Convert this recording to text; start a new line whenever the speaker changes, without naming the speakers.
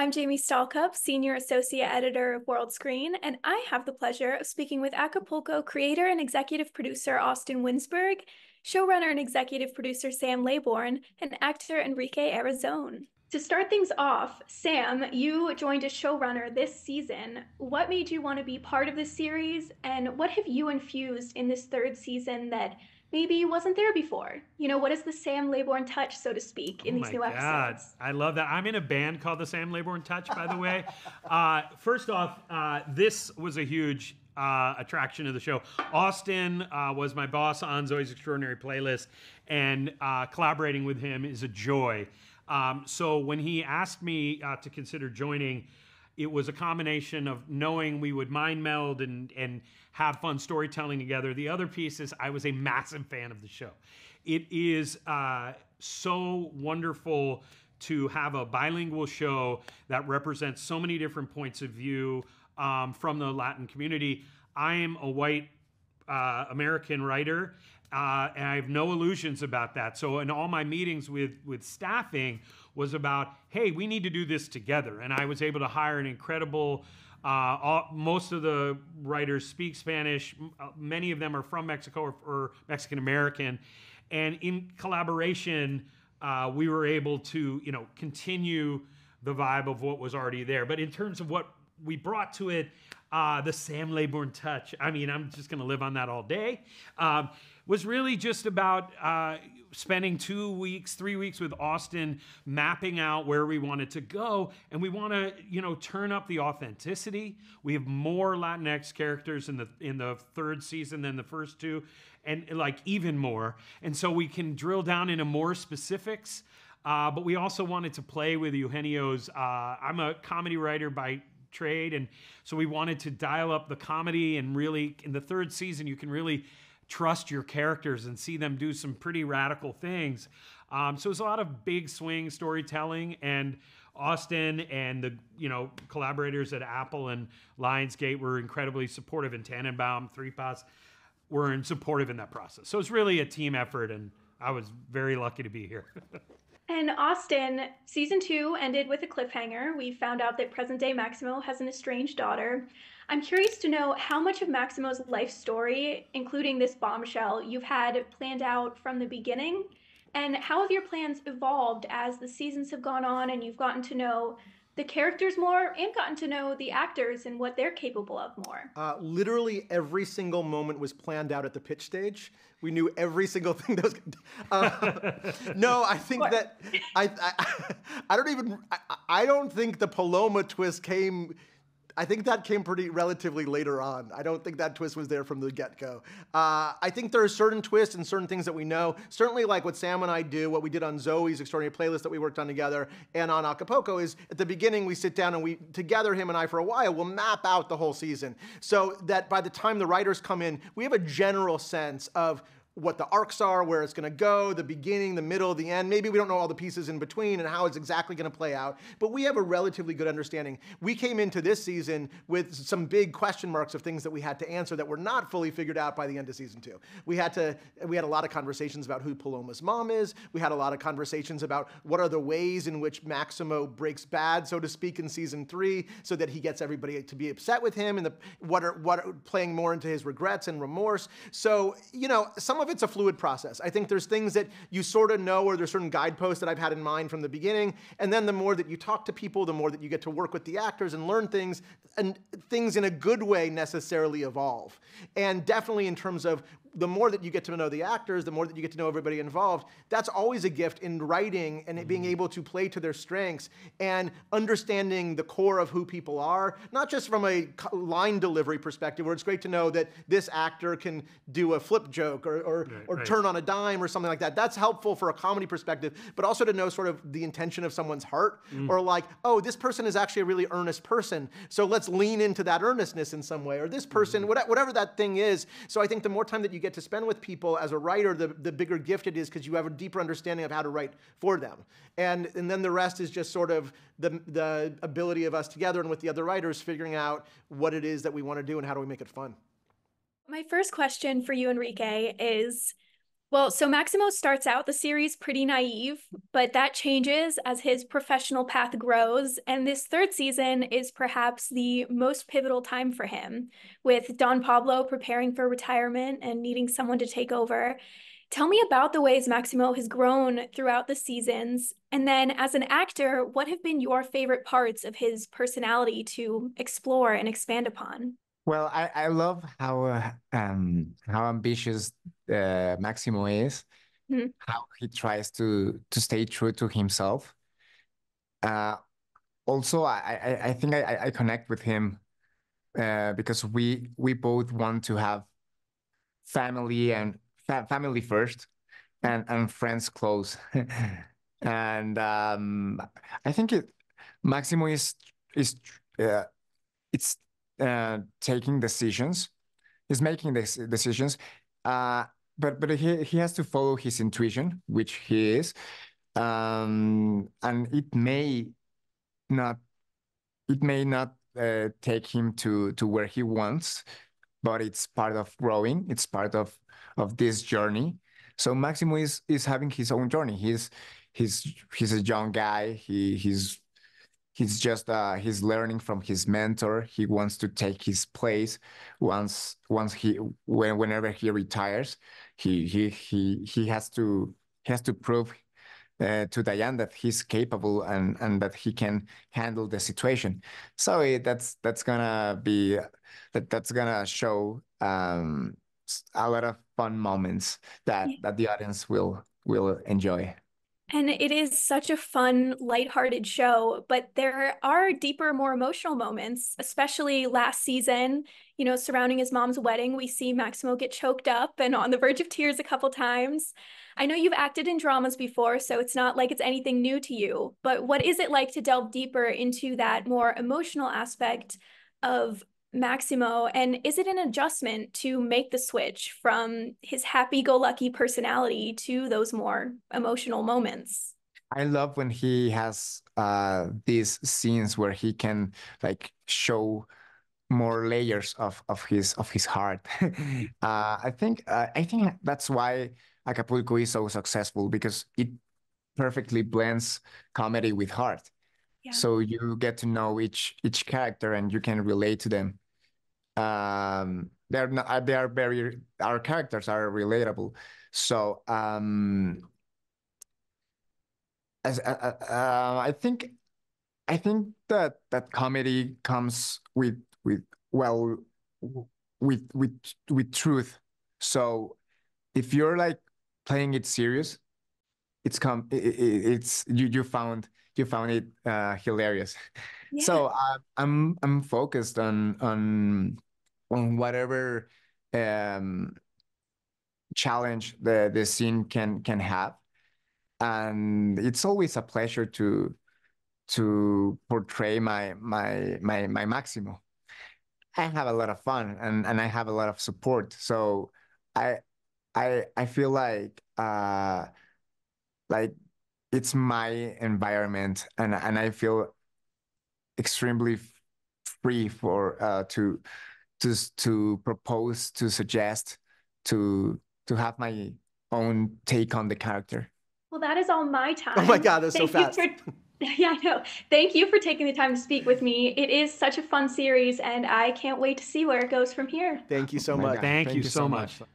I'm Jamie Stalcup, Senior Associate Editor of World Screen, and I have the pleasure of speaking with Acapulco creator and executive producer Austin Winsberg, showrunner and executive producer Sam Laybourne, and actor Enrique Arrizon. To start things off, Sam, you joined as showrunner this season. What made you want to be part of this series, and what have you infused in this third season that maybe wasn't there before. You know, what is the Sam Laybourne touch, so to speak, in
oh
these new
God.
episodes?
I love that. I'm in a band called the Sam Laybourne Touch, by the way. uh, first off, uh, this was a huge uh, attraction of the show. Austin uh, was my boss on Zoe's Extraordinary Playlist, and uh, collaborating with him is a joy. Um, so when he asked me uh, to consider joining, it was a combination of knowing we would mind meld and and have fun storytelling together. The other piece is I was a massive fan of the show. It is uh, so wonderful to have a bilingual show that represents so many different points of view um, from the Latin community. I am a white uh, American writer, uh, and I have no illusions about that. So, in all my meetings with with staffing, was about, hey, we need to do this together. And I was able to hire an incredible. Uh, all, most of the writers speak Spanish. Uh, many of them are from Mexico or, or Mexican American, and in collaboration, uh, we were able to, you know, continue the vibe of what was already there. But in terms of what we brought to it, uh, the Sam Laybourne touch. I mean, I'm just going to live on that all day. Um, was really just about uh, spending two weeks, three weeks with Austin, mapping out where we wanted to go, and we want to, you know, turn up the authenticity. We have more Latinx characters in the in the third season than the first two, and like even more. And so we can drill down into more specifics. Uh, but we also wanted to play with Eugenio's. Uh, I'm a comedy writer by trade, and so we wanted to dial up the comedy and really in the third season you can really trust your characters and see them do some pretty radical things. Um, so it's a lot of big swing storytelling and Austin and the you know collaborators at Apple and Lionsgate were incredibly supportive and Tannenbaum, Three Pass were in supportive in that process. So it's really a team effort and I was very lucky to be here.
and Austin, season two ended with a cliffhanger. We found out that present day Maximo has an estranged daughter. I'm curious to know how much of Maximo's life story, including this bombshell, you've had planned out from the beginning, and how have your plans evolved as the seasons have gone on and you've gotten to know the characters more and gotten to know the actors and what they're capable of more?
Uh, literally every single moment was planned out at the pitch stage. We knew every single thing that was. Uh, no, I think that I, I, I don't even I, I don't think the Paloma twist came I think that came pretty relatively later on. I don't think that twist was there from the get go. Uh, I think there are certain twists and certain things that we know. Certainly, like what Sam and I do, what we did on Zoe's extraordinary playlist that we worked on together, and on Acapulco is at the beginning we sit down and we together, him and I, for a while, we'll map out the whole season so that by the time the writers come in, we have a general sense of what the arcs are, where it's going to go, the beginning, the middle, the end. Maybe we don't know all the pieces in between and how it's exactly going to play out, but we have a relatively good understanding. We came into this season with some big question marks of things that we had to answer that were not fully figured out by the end of season two. We had to we had a lot of conversations about who Paloma's mom is. We had a lot of conversations about what are the ways in which Maximo breaks bad, so to speak, in season three, so that he gets everybody to be upset with him, and the what are what are playing more into his regrets and remorse. So you know some of it's a fluid process. I think there's things that you sort of know, or there's certain guideposts that I've had in mind from the beginning. And then the more that you talk to people, the more that you get to work with the actors and learn things, and things in a good way necessarily evolve. And definitely in terms of the more that you get to know the actors, the more that you get to know everybody involved, that's always a gift in writing and being mm-hmm. able to play to their strengths and understanding the core of who people are, not just from a line delivery perspective, where it's great to know that this actor can do a flip joke or, or, right, or right. turn on a dime or something like that. That's helpful for a comedy perspective, but also to know sort of the intention of someone's heart mm. or like, oh, this person is actually a really earnest person, so let's lean into that earnestness in some way, or this person, mm. whatever that thing is. So I think the more time that you get to spend with people as a writer, the, the bigger gift it is because you have a deeper understanding of how to write for them. And, and then the rest is just sort of the, the ability of us together and with the other writers figuring out what it is that we want to do and how do we make it fun.
My first question for you, Enrique, is Well, so Maximo starts out the series pretty naive, but that changes as his professional path grows. And this third season is perhaps the most pivotal time for him, with Don Pablo preparing for retirement and needing someone to take over. Tell me about the ways Maximo has grown throughout the seasons. And then, as an actor, what have been your favorite parts of his personality to explore and expand upon?
Well, I, I love how uh, um, how ambitious uh, Maximo is, mm-hmm. how he tries to to stay true to himself. Uh, also, I, I, I think I, I connect with him uh, because we we both want to have family and fa- family first, and and friends close, and um, I think it Maximo is is uh, it's uh, taking decisions. He's making these decisions, uh, but but he he has to follow his intuition, which he is, um, and it may not it may not uh, take him to to where he wants, but it's part of growing. It's part of of this journey. So Maximo is is having his own journey. He's he's he's a young guy. He he's he's just uh, he's learning from his mentor. He wants to take his place once once he when whenever he retires. He he he he has to he has to prove uh, to Diane that he's capable and and that he can handle the situation. So it, that's that's gonna be that that's gonna show um, a lot of fun moments that that the audience will will enjoy.
And it is such a fun, lighthearted show, but there are deeper, more emotional moments, especially last season, you know, surrounding his mom's wedding. We see Maximo get choked up and on the verge of tears a couple times. I know you've acted in dramas before, so it's not like it's anything new to you, but what is it like to delve deeper into that more emotional aspect of Maximo? And is it an adjustment to make the switch from his happy go lucky personality to those more emotional moments?
I love when he has uh, these scenes where he can like show more layers of of his of his heart. uh, I think uh, I think that's why Acapulco is so successful because it perfectly blends comedy with heart. Yeah. So you get to know each each character and you can relate to them um, they're not uh, they are very our characters are relatable. So um as uh, uh, uh, i think i think that that comedy comes with with well with with with truth. So if you're like playing it serious it's come it, it, it's you you found you found it uh hilarious so uh, i'm i'm focused on on on whatever um, challenge the the scene can can have, and it's always a pleasure to to portray my my my my Maximo. I have a lot of fun and and I have a lot of support. So I I I feel like uh like it's my environment and and I feel extremely free for uh to to to propose, to suggest, to to have my own take on the character.
Well, that is all my time.
Oh my god, that's Thank so fast. For,
yeah, I know. Thank you for taking the time to speak with me. It is such a fun series, and I can't wait to see where it goes from here.
Thank you so oh much.
Thank, Thank, you, you so much. much.